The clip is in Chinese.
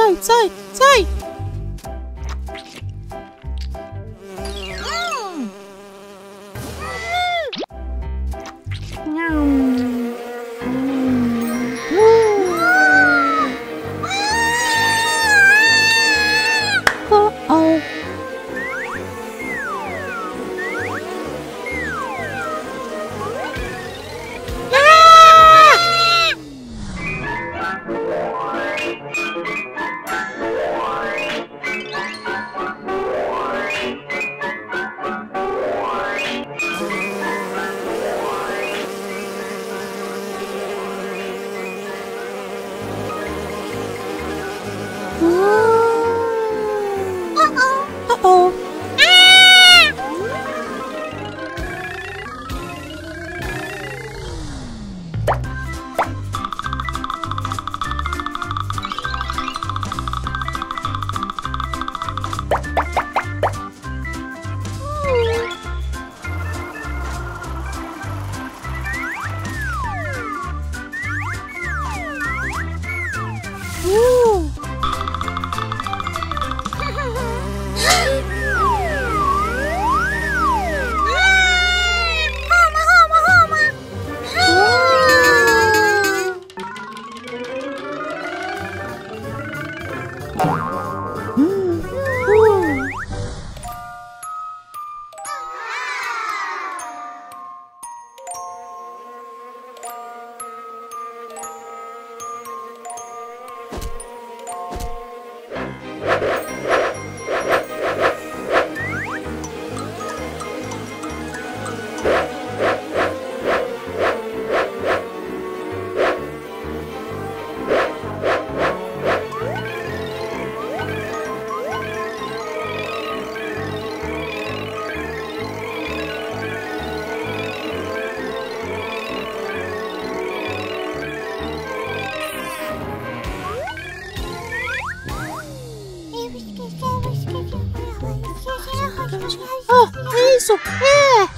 在在在。Bye. 说：“哎，